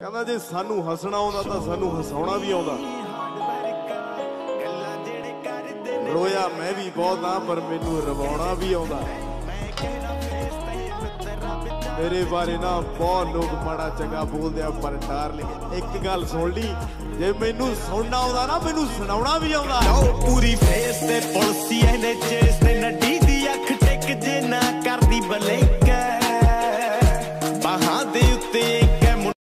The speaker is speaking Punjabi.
ਕਹਿੰਦਾ ਜੇ ਸਾਨੂੰ ਹੱਸਣਾ ਆਉਂਦਾ ਤਾਂ ਸਾਨੂੰ ਹਸਾਉਣਾ ਵੀ ਆਉਂਦਾ। ਰੋਇਆ ਮੈਂ ਵੀ ਬਹੁਤ ਆ, ਪਰ ਮੈਨੂੰ ਰਵਾਉਣਾ ਵੀ ਆਉਂਦਾ। ਮੇਰੇ ਬਾਰੇ ਨਾ ਬਹੁਤ ਲੋਕ ਮਾੜਾ ਚੰਗਾ ਬੋਲਦੇ ਆ, ਪਰ ਡਾਰ ਲਈ ਇੱਕ ਗੱਲ ਸੁਣ ਲਈ, ਜੇ ਮੈਨੂੰ ਸੁਣਨਾ ਆਉਂਦਾ ਨਾ, ਮੈਨੂੰ ਸੁਣਾਉਣਾ ਵੀ ਆਉਂਦਾ। ਲਓ ਪੂਰੀ ਫੇਸ ਤੇ ਪੁਲਸੀ, ਇਹਨੇ ਚੇਸ ਤੇ ਨੱਡੀ ਦੀ ਅੱਖ ਟਿਕ ਜੇ ਨਾ ਕਰਦੀ ਬਲੇਕ। ਬਾਹਾਂ ਉੱਤੇ